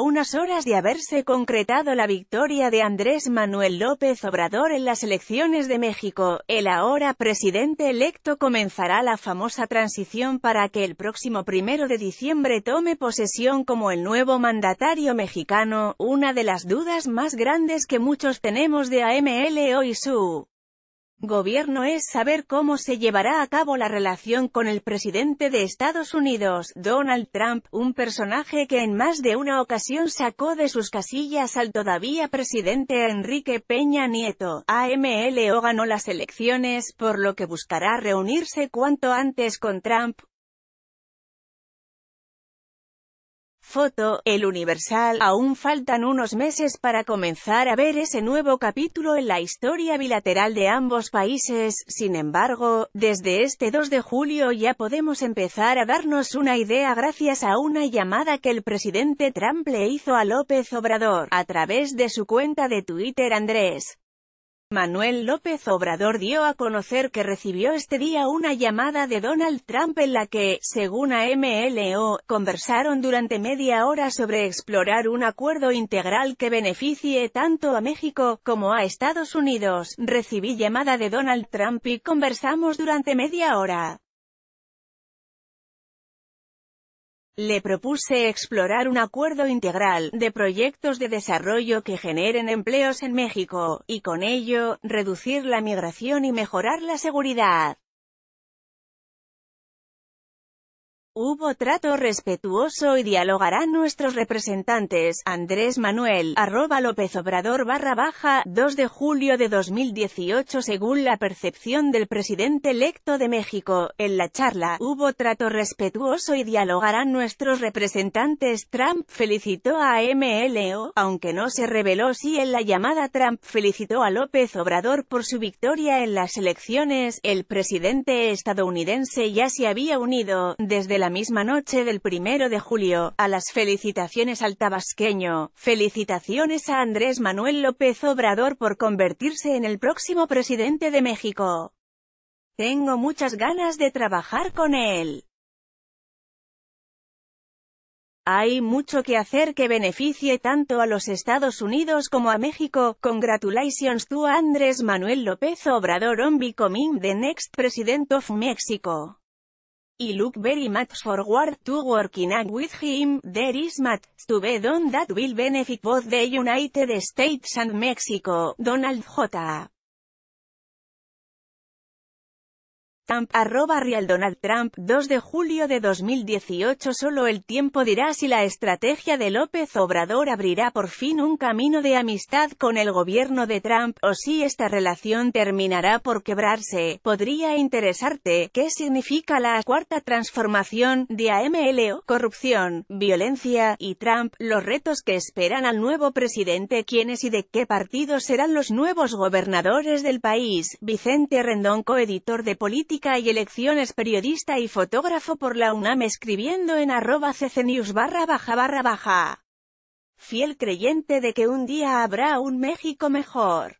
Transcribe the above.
A unas horas de haberse concretado la victoria de Andrés Manuel López Obrador en las elecciones de México, el ahora presidente electo comenzará la famosa transición para que el próximo primero de diciembre tome posesión como el nuevo mandatario mexicano, una de las dudas más grandes que muchos tenemos de AMLO y su gobierno es saber cómo se llevará a cabo la relación con el presidente de Estados Unidos, Donald Trump, un personaje que en más de una ocasión sacó de sus casillas al todavía presidente Enrique Peña Nieto. AMLO ganó las elecciones, por lo que buscará reunirse cuanto antes con Trump, Foto, El Universal, aún faltan unos meses para comenzar a ver ese nuevo capítulo en la historia bilateral de ambos países, sin embargo, desde este 2 de julio ya podemos empezar a darnos una idea gracias a una llamada que el presidente Trump le hizo a López Obrador, a través de su cuenta de Twitter Andrés. Manuel López Obrador dio a conocer que recibió este día una llamada de Donald Trump en la que, según AMLO, conversaron durante media hora sobre explorar un acuerdo integral que beneficie tanto a México, como a Estados Unidos. Recibí llamada de Donald Trump y conversamos durante media hora. Le propuse explorar un acuerdo integral, de proyectos de desarrollo que generen empleos en México, y con ello, reducir la migración y mejorar la seguridad. Hubo trato respetuoso y dialogarán nuestros representantes, Andrés Manuel, arroba López Obrador barra baja, 2 de julio de 2018 según la percepción del presidente electo de México, en la charla, hubo trato respetuoso y dialogarán nuestros representantes, Trump felicitó a MLO, aunque no se reveló si en la llamada Trump felicitó a López Obrador por su victoria en las elecciones, el presidente estadounidense ya se había unido, desde la misma noche del primero de julio, a las felicitaciones al tabasqueño, felicitaciones a Andrés Manuel López Obrador por convertirse en el próximo presidente de México. Tengo muchas ganas de trabajar con él. Hay mucho que hacer que beneficie tanto a los Estados Unidos como a México. Congratulations to Andrés Manuel López Obrador on becoming the next president of Mexico y look very much forward to working with him, there is much to be done that will benefit both the United States and Mexico, Donald J. Trump, arroba Real Donald Trump, 2 de julio de 2018 Solo el tiempo dirá si la estrategia de López Obrador abrirá por fin un camino de amistad con el gobierno de Trump, o si esta relación terminará por quebrarse. Podría interesarte, ¿qué significa la cuarta transformación, de AMLO, corrupción, violencia, y Trump, los retos que esperan al nuevo presidente, quiénes y de qué partido serán los nuevos gobernadores del país? Vicente Rendón, coeditor de Y Elecciones periodista y fotógrafo por la UNAM escribiendo en arroba ccnews barra baja barra baja. Fiel creyente de que un día habrá un México mejor.